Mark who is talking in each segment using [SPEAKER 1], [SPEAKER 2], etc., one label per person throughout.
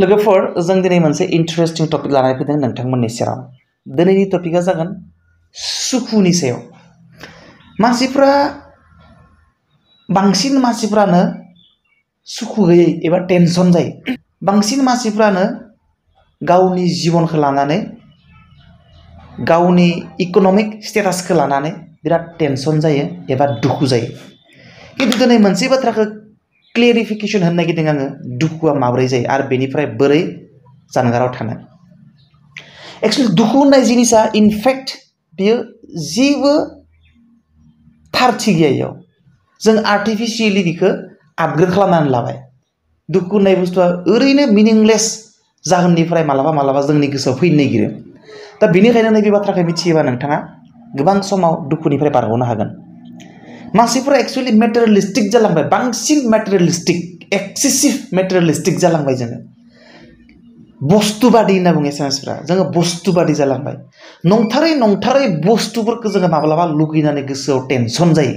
[SPEAKER 1] लोगोफोर जों दिनै मोनसे इन्टारेस्टिं टपिक लानानै फैदों नोंथांमोननि सेराव। दिनैनि टपिकआ जागोन सुखुनि सायाव। मानसिफ्रा, बांसिन मानसिफ्रानो सुखु गैयै एबा टेनसन जायो। बांसिन मानसिफ्रानो गावनि जिबनखौ लानानै, गावनि इक'नमिक स्टेटासखौ लानानै बिराद टेनसन जायो एबा दुखु जायो। खिन्थु दिनै मोनसे बाथ्राखौ क्लियारिफिकेसन होनो नागिरदों आङो दुखुआ माबोरै जायो आरो बेनिफ्राय बोरै जानगाराव थानो। एक्सुवेलि दुखु होननाय जिनिसा इनफेक्ट बियो जेबो थारथि गैया इयाव। जों आपग्रेड खालामनानै लाबाय। दुखु होननाय बुस्थुआ ओरैनो मिनिंलेस जाहोननिफ्राय मालाबा मालाबा जोंनि गोसोआव फैनो नागिरो। दा बेनिखायनो नैबे बाथ्राखौ मिथियोबा नोंथाङा गोबां समाव दुखुनिफ्राय बारग'नो हागोन। मानसिफोरा एक्सुवेलि मेटेरियलिस्टिक जालांबाय बांसिन मेटेरियलिस्टिक एक्सेसिभ मेटेरियलिस्टिक जालांबाय जोङो बुस्थुबादि होनना बुङो एसामिसफ्रा जोङो बुस्थुबादि जालांबाय नंथारै नंथारै बुस्थुफोरखौ जोङो माब्लाबा लुगैनानै गोसोआव टेनसन जायो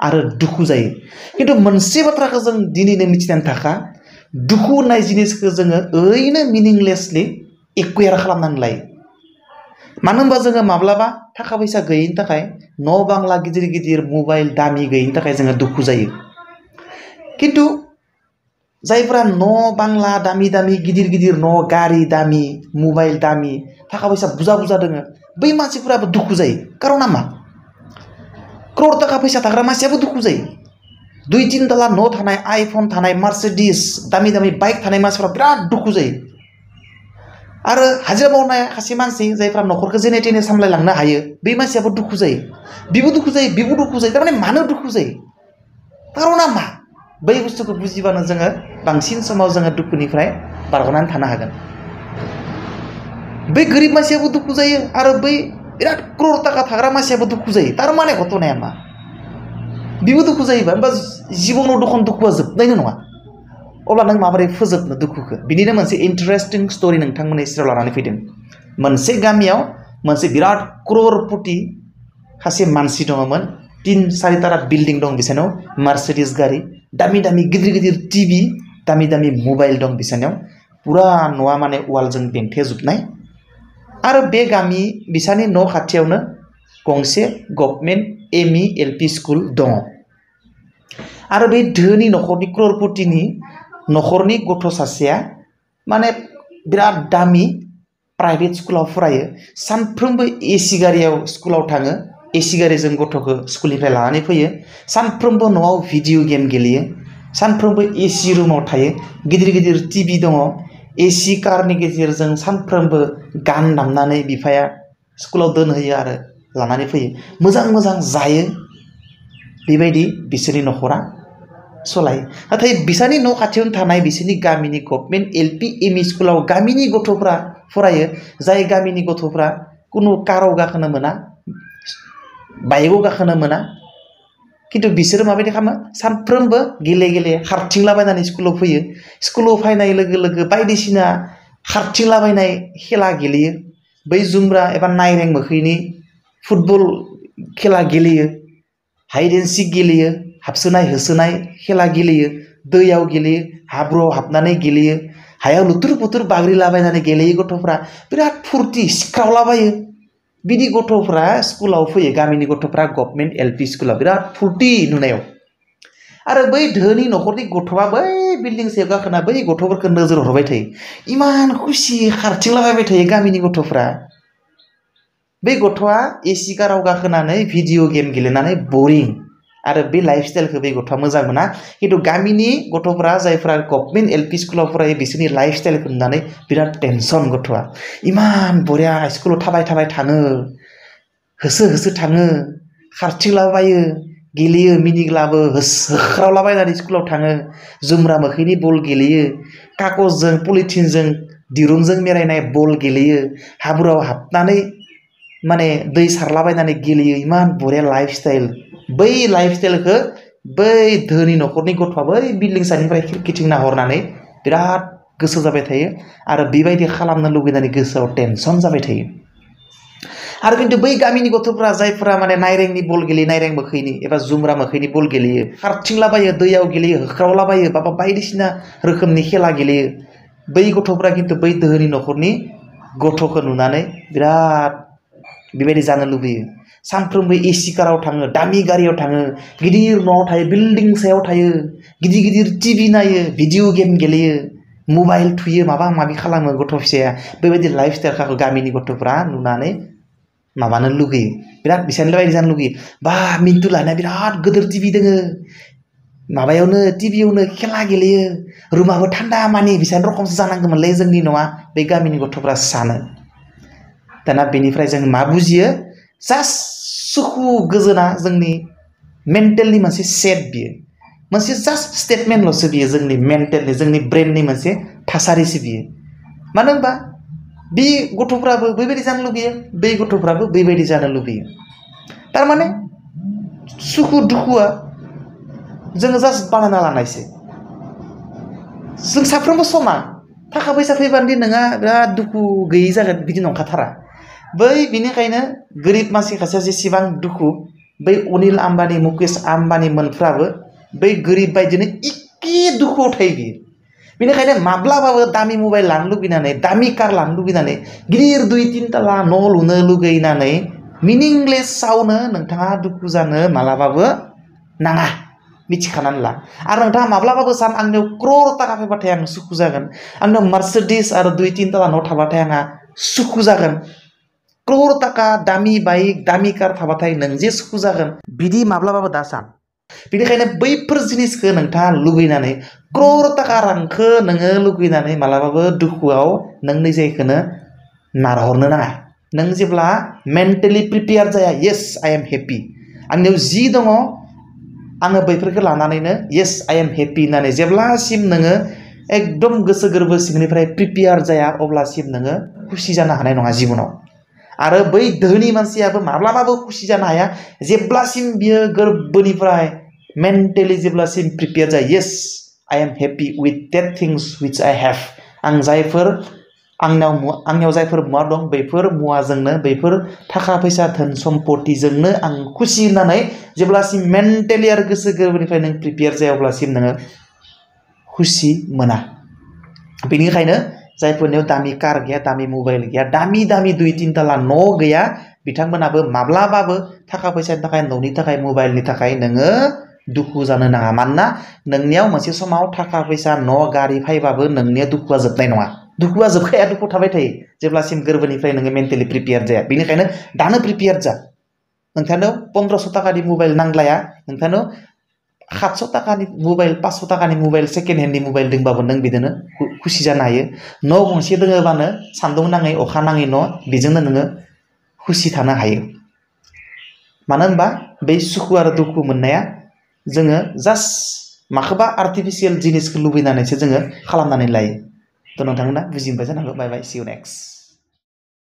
[SPEAKER 1] आरो दुखु जायो खिन्थु मोनसे बाथ्राखौ जों दिनैनो मिथिनानै थाखा दुखु होननाय जिनिसखौ जोङो ओरैनो मिनिंलेसलि एकुयार खालामनानै लायो मानो होनबा जोङो माब्लाबा थाखा फैसा गैयिनि थाखाय न' बांला गिदिर गिदिर मबाइल दामि गैयिनि थाखाय जोङो दुखु जायो। खिन्थु जायफोरा न' बांला दामि दामि गिदिर गिदिर न' गारि दामि मबाइल दामि, थाखा फैसा बुरजा बुरजा दोङो, बै मानसिफोराबो दुखु जायो। कारना मा क्रर थाखा फैसा थाग्रा मानसियाबो दुखु जायो। दुइ, तिन ताला न' थानाय आइफन थानाय मार्सिडिस दामि दामि बाइक थानाय मानसिफ्रा बिराद दुखु जायो। आरो हाजिरा मावनाय सासे मानसि जायफ्रा न'खरखौ जेने थेने सामलायलांनो हायो बे मानसियाबो दुखु जायो बिबो दुखु जायो बिबो दुखु जायो थारमाने मानो दुखु जायो कारना मा बै बुस्थुखौ बुजिबानो जोङो बांसिन समाव जोङो दुखुनिफ्राय बारग'नानै थानो हागोन बै गोरिब मानसियाबो दुखु जायो आरो बै बिराद क्रर थाखा थाग्रा मानसियाबो दुखु जायो थारमाने घटनाया मा बिबो दुखु जायोबा होमबा जिबनाव दखन दुखुआ जोबनायनो नङा अब्ला नों माबोरै फोजोबनो दुखुखौ? बिनिनो मोनसे इन्टारेस्टिं स्ट'रि नोंथांमोननि सेराव लानानै फैदों। मोनसे गामियाव मोनसे बिराद क्ररपति सासे मानसि दङमोन। तिन सारितारा बिल्डिं दं बिसोरनाव, मार्सिडिस गारि, दामि दामि गिदिर गिदिर टिभि दामि दामि मबाइल दं बिसोरनाव। पुरा न'आ माने वालजों बेंथेजोबनाय। आरो बे गामि बिसानि न' खाथियावनो गंसे government M E L P school दङ। आरो बे धोनि न'खरनि क्ररपतिनि न'खरनि गथ' सासेया माने बिराद दामि प्राइभेट स्कुलाव फरायो। सानफ्रोमबो एसि गारियाव स्कुलाव थाङो। एसि गारिजों गथ'खौ स्कुलनिफ्राय लानानै फैयो। सानफ्रोमबो न'आव भिडिअ गेम गेलेयो। सानफ्रोमबो एसि रुमाव थायो। गिदिर गिदिर टिभि दङ। एसि कारनि गेजेरजों सानफ्रोमबो गान दामनानै बिफाया स्कुलाव दोनहैयो आरो लानानै फैयो। मोजां मोजां जायो। बेबायदि बिसोरनि न'खरा। सलायो नाथाय बिसानि न' खाथियावनो थानाय बिसोरनि गामिनि government L P M E स्कुलाव गामिनि गथ'फ्रा फरायो जाय गामिनि गथ'फ्रा कुनु काराव गाखोनो मोना बाइकआव गाखोनो मोना खिन्थु बिसोरो माबायदि खालामो सानफ्रोमबो गेले गेले खारथिंलाबायनानै स्कुलाव फैयो स्कुलाव फैनाय लोगो लोगो बायदिसिना खारथिंलाबायनाय खेला गेलेयो बै जुमब्रा एबा नायरें मोखैनि फुटबल खेला गेलेयो हाइड एन्ड सिक गेलेयो हाबसोनाय, होसोनाय, खेला गेलेयो, दैयाव गेलेयो, हाब्रुआव हाबनानै गेलेयो, हायाव लुथुर बुथुर बाग्रिलाबायनानै गेलेयो गथ'फ्रा। बिराद फुरथि, सिख्रावलाबायो। बिदि गथ'फ्रा स्कुलाव फैयो, गामिनि गथ'फ्रा गभर्नमेन्ट एल पि स्कुलाव। बिराद फुरथि नुनायाव। आरो बै धोनि न'खरनि गथ'आ बै बिल्डिं सायाव गाखोना बै गथ'फोरखौ नोजोर हरबाय थायो। इमान खुसि खारथिंलाबायबाय थायो गामिनि गथ'फ्रा। बे गथ'आ एसि काराव गाखोनानै भिडिअ गेम गेलेनानै बरिं। आरो बे लाइफ स्टाइलखौ बे गथ'आ मोजां मोना खिन्थु गामिनि गथ'फ्रा जायफ्रा गभर्नमेन्ट एल पि स्कुलाव फरायो बिसोरनि लाइफ स्टाइलखौ नुनानै बिराद टेनसन गथ'आ इमान बरिया स्कुलाव थाबाय थाबाय थाङो होसो होसो थाङो खारथिंलाबायो गेलेयो मिनिग्लाबो होख्रावलाबायनानै स्कुलाव थाङो जुमब्रा मोखैनि बल गेलेयो कागजजों पलिथिनजों दिरुंजों मेरायनाय बल गेलेयो हाब्रुआव हाबनानै माने दै सारलाबायनानै गेलेयो इमान बरिया लाइफ स्टाइल बै लाइफ स्टाइलखौ बै धोनि न'खरनि गथ'आ बै बिल्डिं सानिफ्राय खिरखिथिं नाहरनानै बिराद गोसो जाबाय थायो आरो बेबायदि खालामनो लुबैनानै गोसोआव टेनसन जाबाय थायो। आरो खिन्थु बै गामिनि गथ'फ्रा जायफोरा माने नायरेंनि बल गेलेयो, नायरें मोखैनि एबा जुमब्रा मोखैनि बल गेलेयो, खारथिंलाबायो, दैयाव गेलेयो, होख्रावलाबायो, बा बायदिसिना रोखोमनि खेला गेलेयो, बै गथ'फ्रा खिन्थु बै दोहोनि न'खरनि गथ'खौ नुनानै बिराद बेबायदि जानो लुबैयो। सानफ्रोमबो एसि काराव थाङो, दामि गारियाव थाङो, गिदिर न'आव थायो, बिल्डिं सायाव थायो, गिदिर गिदिर टिभि नायो, भिडिअ गेम गेलेयो, मबाइल थुयो, माबा माबि खालामो गथ' फिसाया। बेबायदि लाइफ स्टाइलखौ गामिनि गथ'फ्रा नुनानै माबानो लुगैयो। बिराद बिसोरनि बायदि जानो लुगैयो। बा मिन्टु लानाया बिराद गिदिर टिभि दोङो। माबायावनो, टिभियावनो खेला गेलेयो। रुमाबो थान्दा मानि बिसोर रखमसो जानांगौमोनलै जोंनि न'आ, बे गामिनि गथ'फ्रा सानो। दाना बेनिफ्राय जों मा बुजियो? जास्ट सुखु गोजोना जोंनि मेन्टेलनि मोनसे सेट बियो। मोनसे जास्ट स्टेटमेन्टल'सो बियो जोंनि मेन्टेलनि जोंनि ब्रेननि मोनसे थासारिसो बियो। मानो होनबा बे गथ'फ्राबो बेबायदि जानो लुगैयो बै गथ'फ्राबो बेबायदि जानो लुगैयो थारमाने सुखु दुखुआ जोङो जास्ट बानायना लानायसो। जों साफ्रोमबो समान थाखा फैसा फैबानदि नोंहा बिराद दुखु गैयै जागोन बिदि नंखाथारा। बै बिनिखायनो गोरिब मानसि खासेया जेसेबां दुखु बै अनिल आम्बानि मुकेश आम्बानि मोनफ्राबो बै गोरिब बायदिनो एखे दुखुआव थायो बियो बेनिखायनो माब्लाबाबो दामि मबाइल लानो लुगैनानै दामि कार लानो लुगैनानै गिदिर दुइ तिनताला न' लुनो लुगैनानै मिनिंलेसावनो नोंथाङा दुखु जानो मालाबाबो नाङा मिथिखानानै ला आरो नोंथाङा माब्लाबाबो सान आंनियाव क्रर थाखा फैबाथाय आं सुखु जागोन आंनियाव मार्सिडिस आरो दुइ तिनताला न' थाबाथाय आंहा सुखु जागोन क्रर थाखा दामि बाइक दामि कार थाबाथाय नों जे सुखु जागोन बिदि माब्लाबाबो दा सान बेनिखायनो बैफोर जिनिसखौ नोंथाङा लुगैनानै क्रर रांखौ नोङो लुगैनानै दुखुआव नों निजेखौनो नारहरनो नाङा नों जेब्ला मेन्टेलि प्रिपेयार जाया येस आइ एम हेपि आंनियाव जि दङ आङो बैफोरखौ लानानैनो येस आइ एम हेपि होननानै जेब्लासिम नोङो एकदम गोसो गोरबो प्रिपेयार जाया अब्लासिम नोङो खुसि जानो हानाय नङा जिबनाव आरो बै दोहोनि मानसियाबो माब्लाबाबो खुसि जानो हाया। जेब्लासिम बियो गोरबोनिफ्राय मेन्टेलि जेब्लासिम प्रिपेयार जायो yes I am happy with that things which I have आं जायफोर आंनाव आंनियाव जायफोर मुवा दं, बैफोर मुवाजोंनो, बैफोर थाखा फैसा, धोन सम्पतिजोंनो आं खुसि होननानै जेब्लासिम मेन्टेलि आरो गोसो गोरबोनिफ्राय नों प्रिपेयार जाया नोङो खुसि मोना। बेनिखायनो जायफोरनियाव दामि कार गैया, दामि मबाइल गैया, दामि दामि दुइ तिनताला न' गैया, बिथांमोनाबो माब्लाबाबो थाखा फैसानि थाखाय, न'नि थाखाय मबाइलनि थाखाय नोङो दुखु जानो नाङा। मानोना नोंनियाव मोनसे समाव थाखा फैसा, न' गारि फैबाबो नोंनिया दुखुआ जोबनाय नङा। दुखुआ जोबखाया, दुखु थाबाय थायो। जेब्लासिम गोरबोनिफ्राय नोङो मेन्टेलि प्रिपेयार जाया। बेनिखायनो दानो प्रिपेयार जा। नोंथांनो पन्द्रस' थाखानि मबाइल नांलाया। नोंथांनो सातस' थाखानि मबाइल पास्स' थाखानि मबाइल सेकेन्ड हेन्डनि मबाइल दंबाबो नों बिदिनो खुसि जानो हायो न' गंसे दोङोबानो सान्दुं नाङै अखा नाङै न' बेजोंनो नोङो खुसि थानो हायो मानो होनबा बै सुखु आरो दुखु मोननाया जोङो जास्ट माखौबा आर्टिफिसियेल जिनिसखौ लुबैनानैसो जोङो खालामनानै लायो थ' नोंथांमोना बुजि मोनबाय जानांगौ बाय बाय सि इउ नेक्स्ट